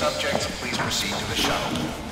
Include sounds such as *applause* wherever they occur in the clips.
subjects. Please proceed to the shuttle.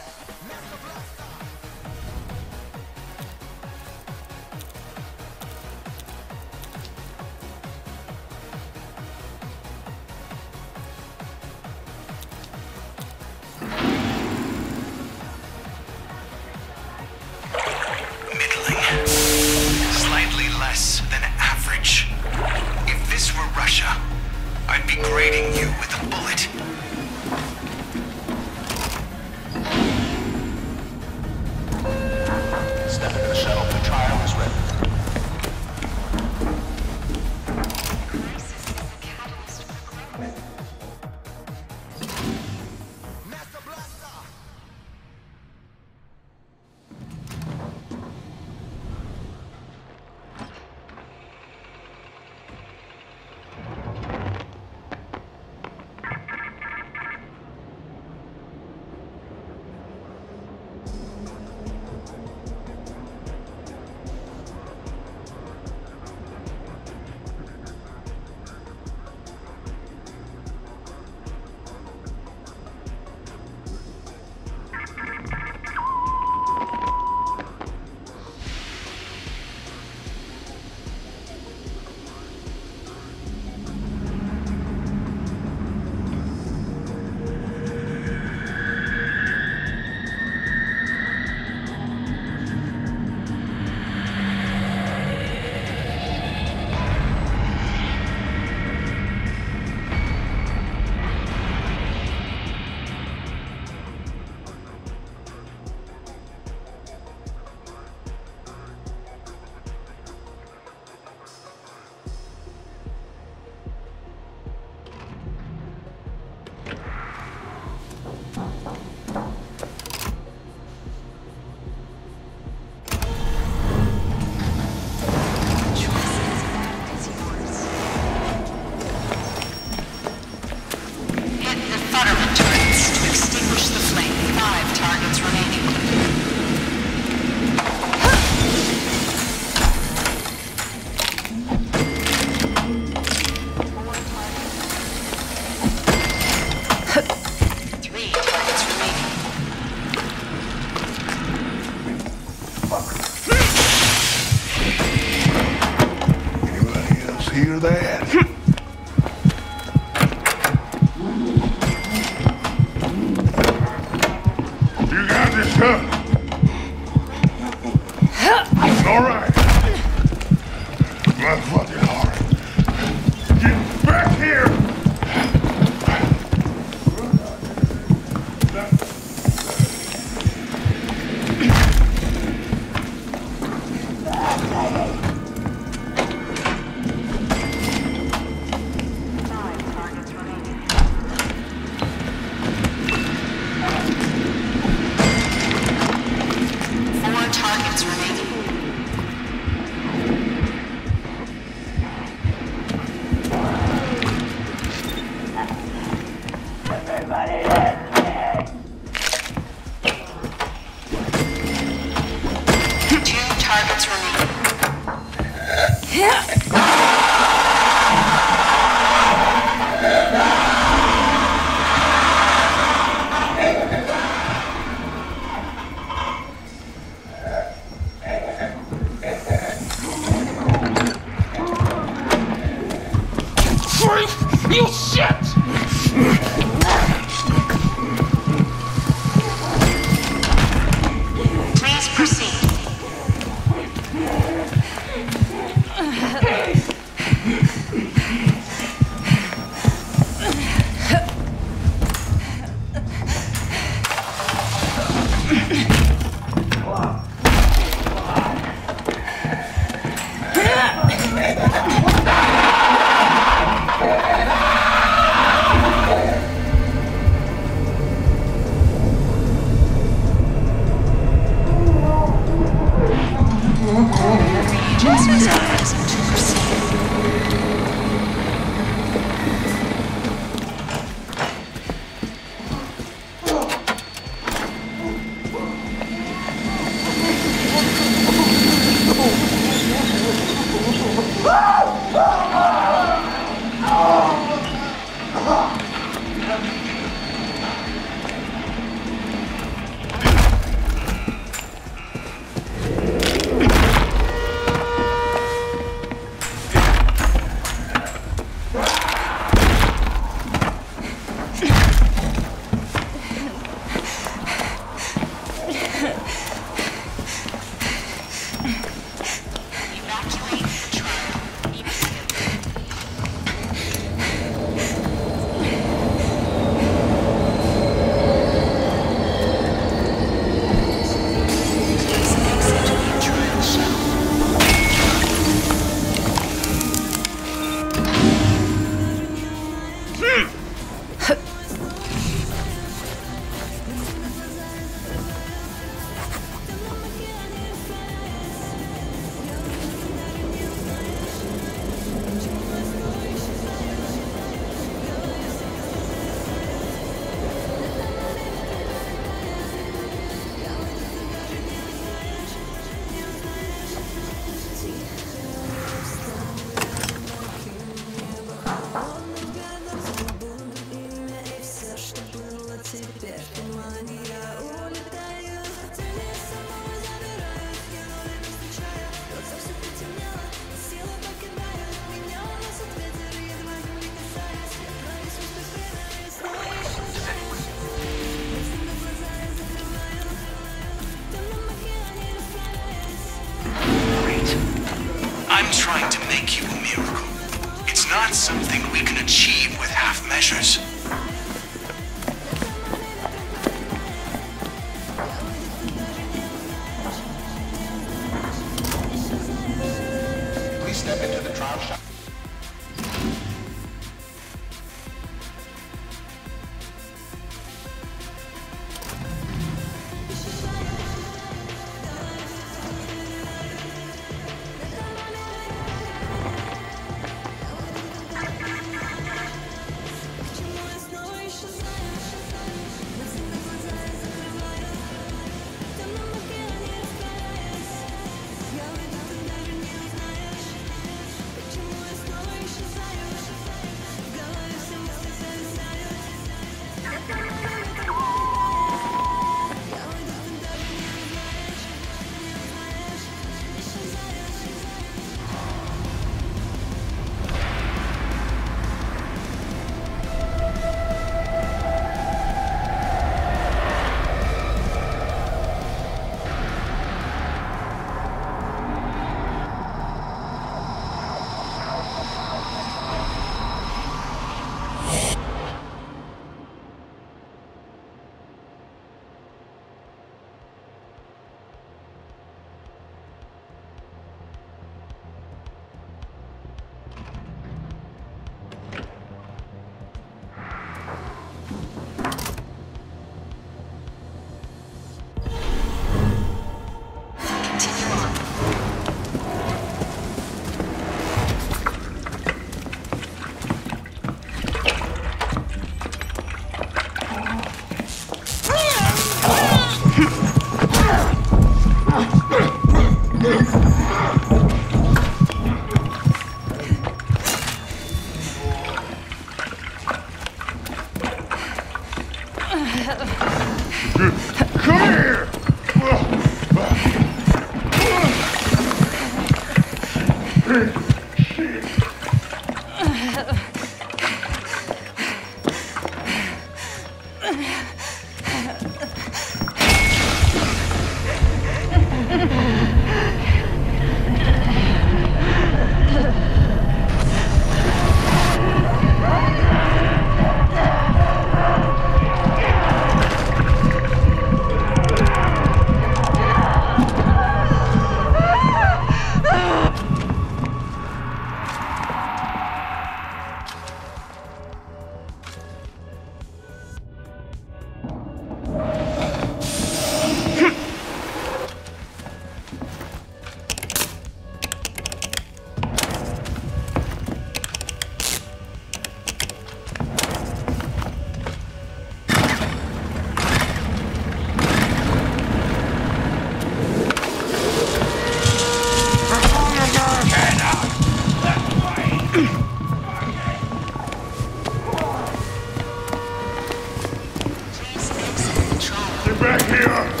Back here!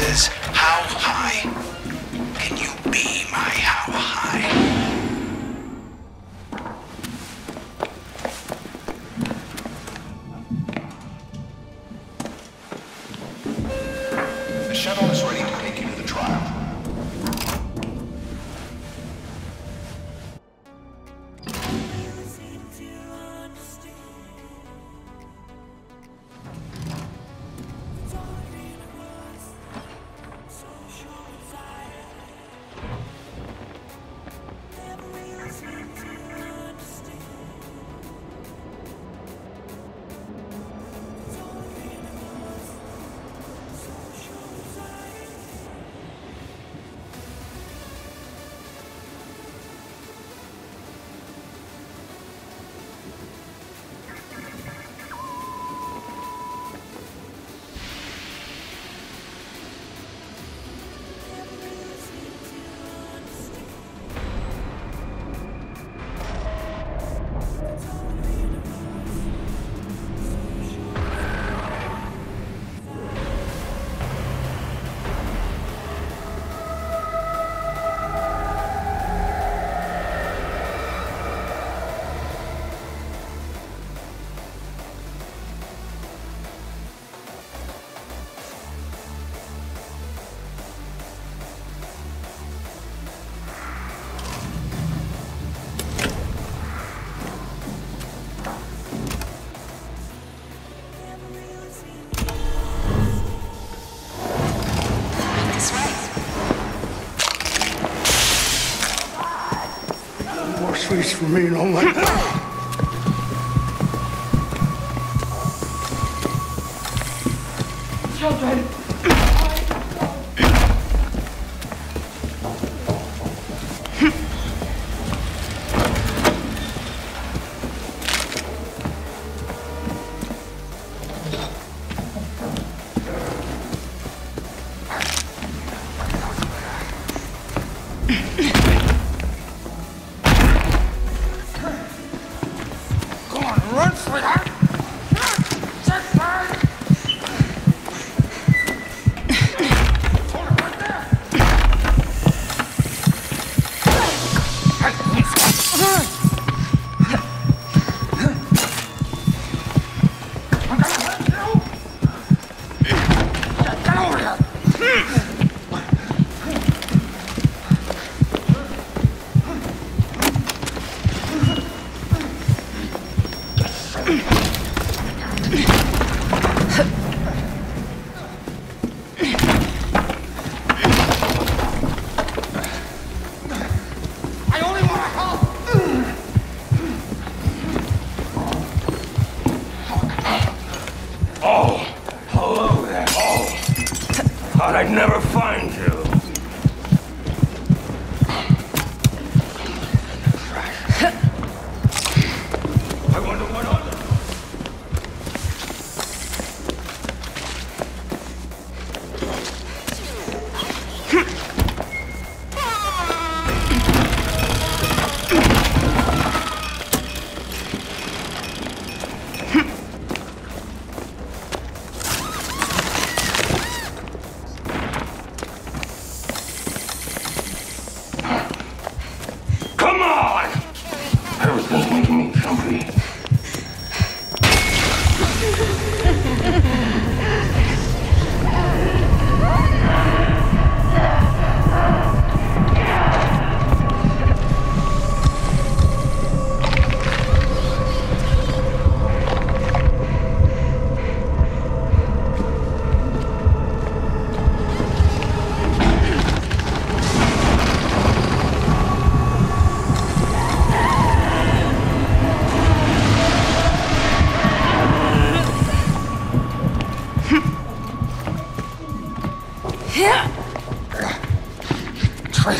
Says, How high? For me and all my... *laughs*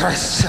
Traitorous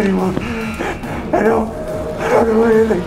anyone. I don't, I don't know anything.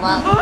So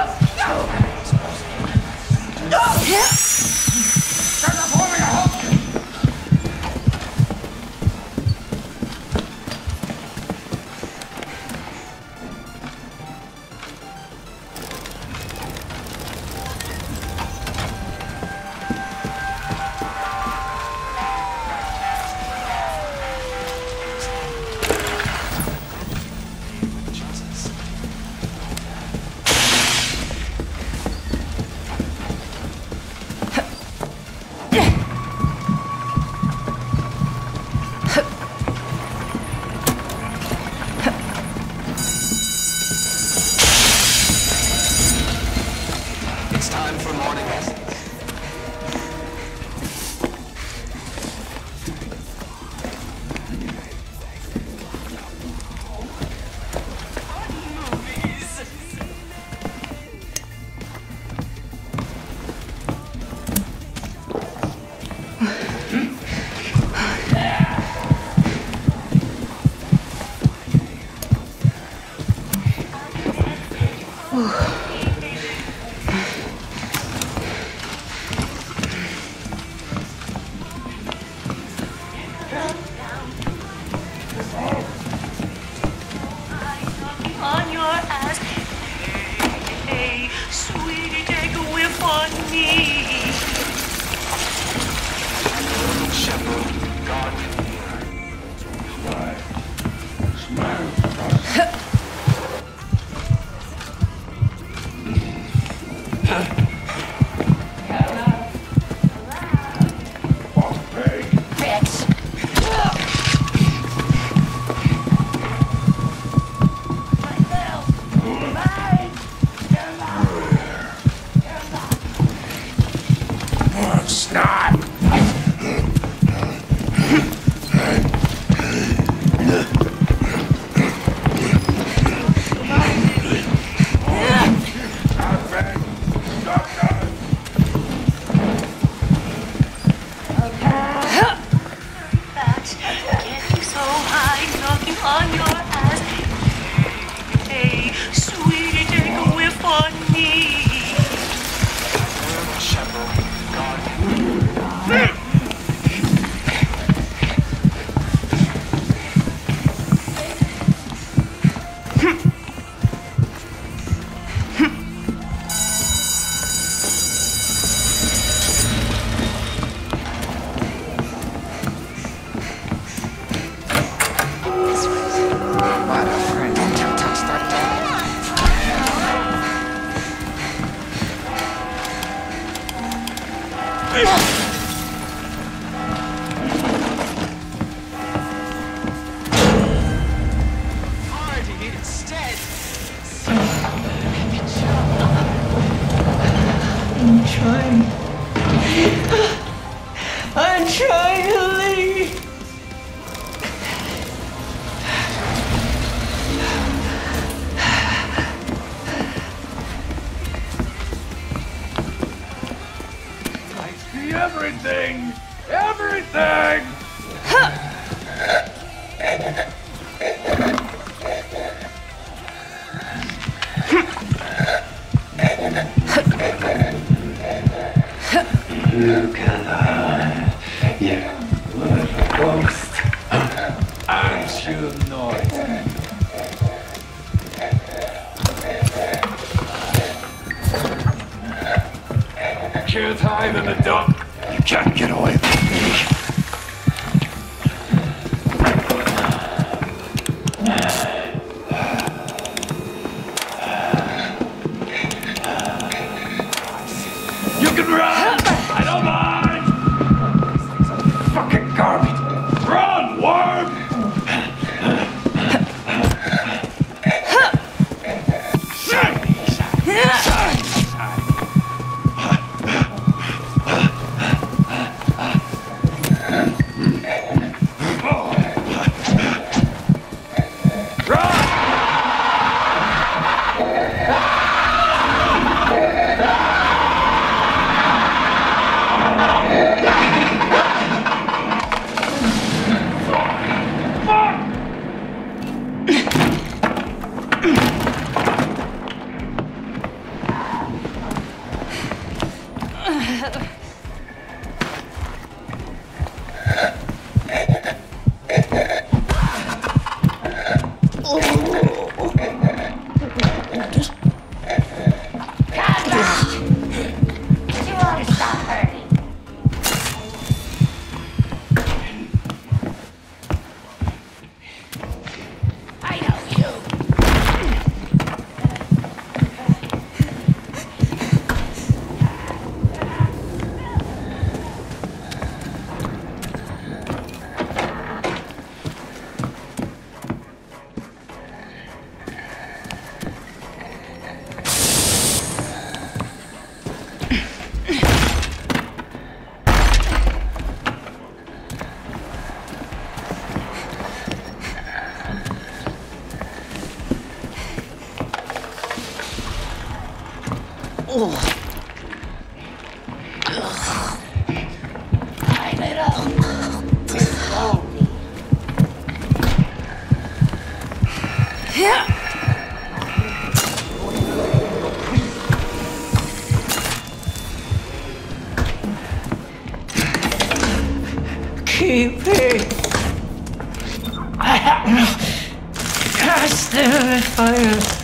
trying to leave. It. Cast them in fire.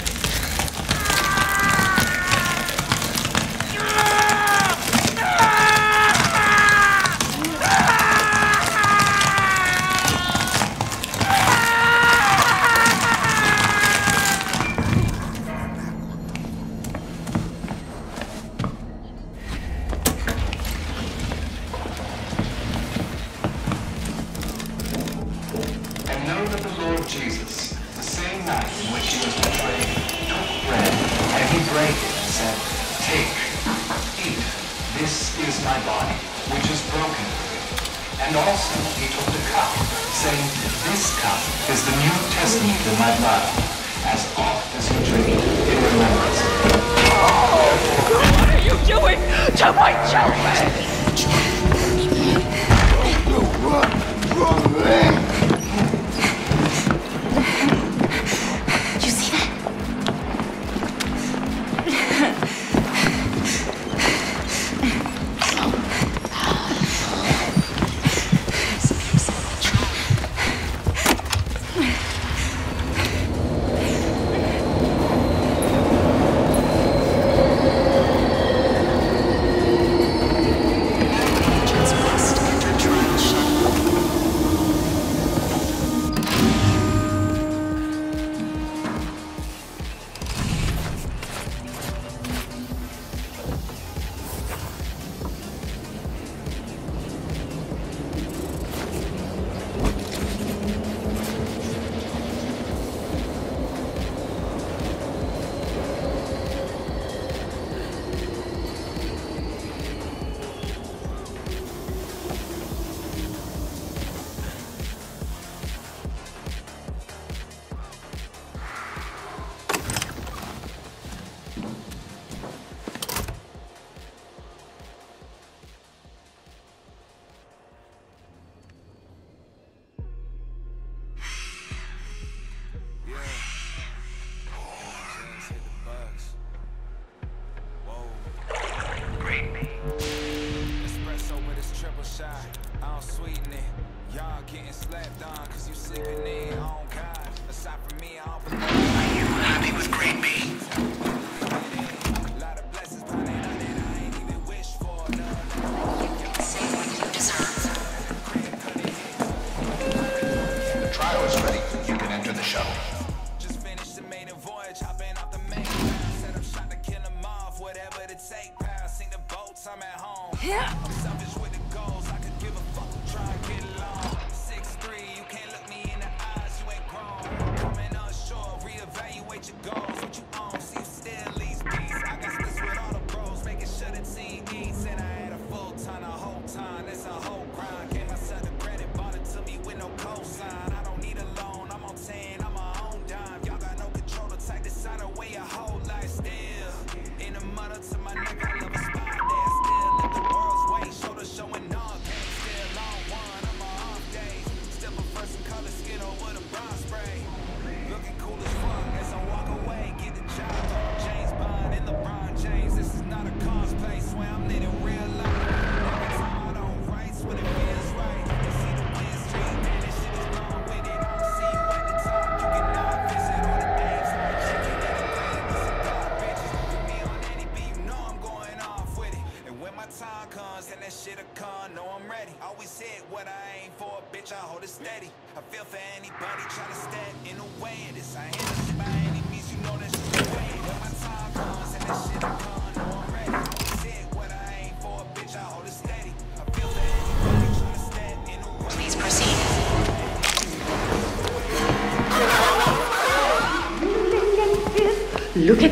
Yeah.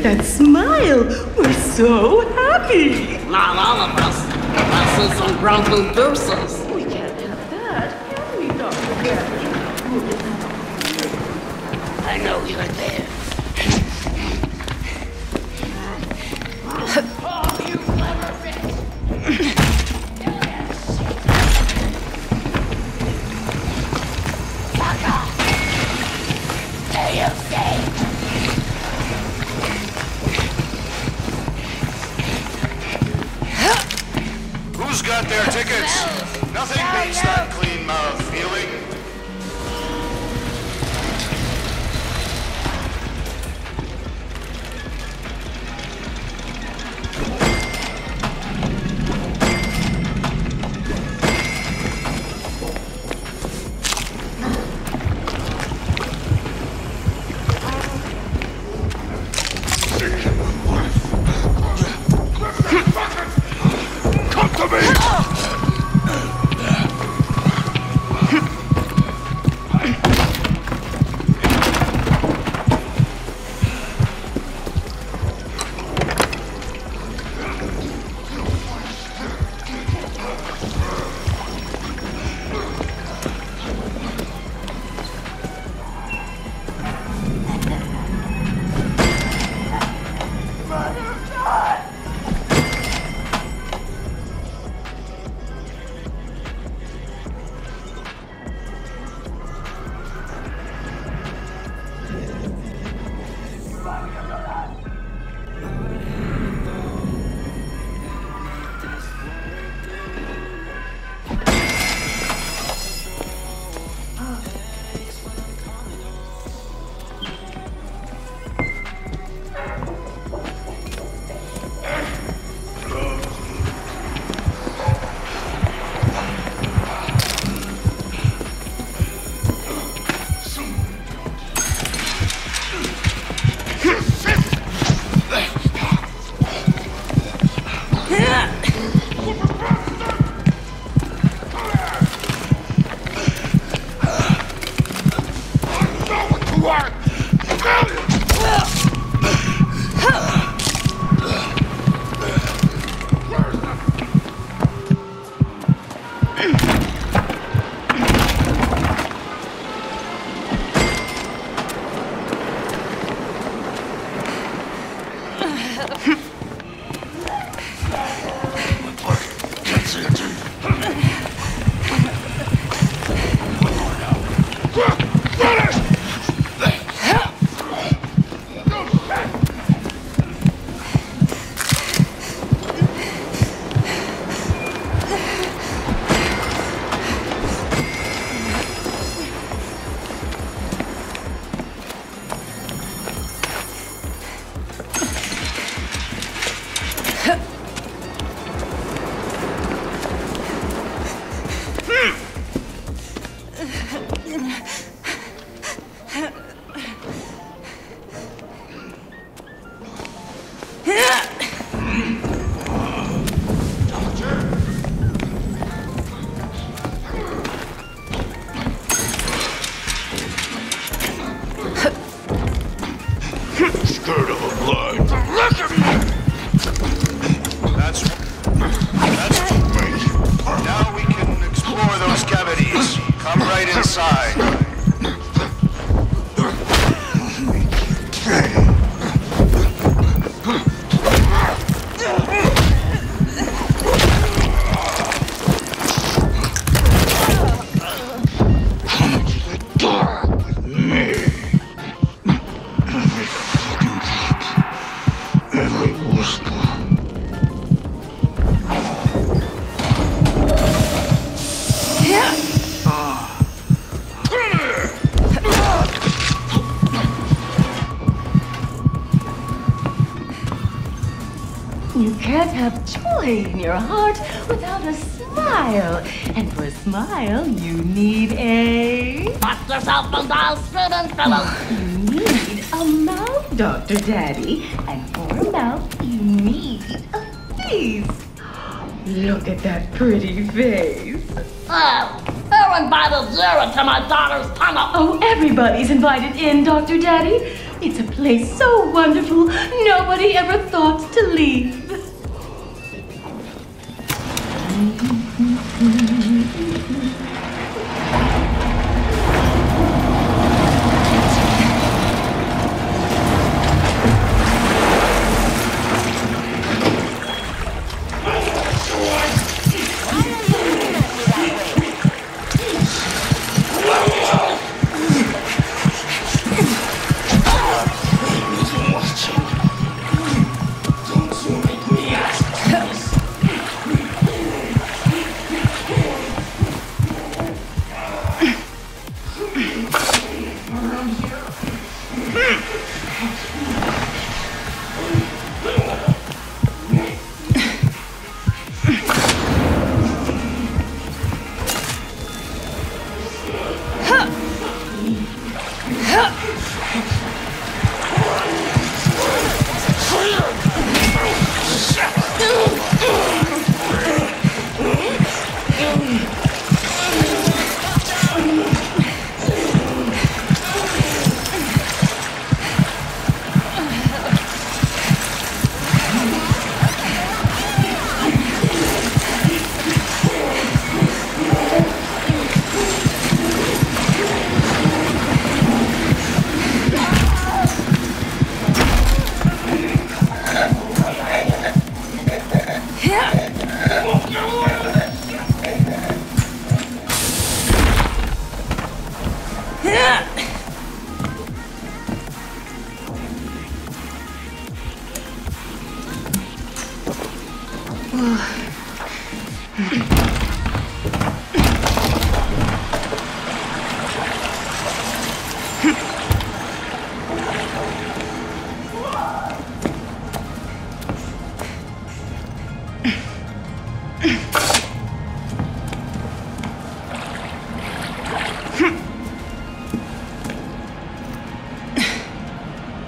that smile. We're so happy. Not all of us. Us is some grumpy deuces. Can't have joy in your heart without a smile. And for a smile, you need a. Bust yourself dial student fellow. You need a mouth, Dr. Daddy. And for a mouth, you need a face. Look at that pretty face. Oh, who invited you to my daughter's tunnel? Oh, everybody's invited in, Dr. Daddy. It's a place so wonderful, nobody ever thought to leave.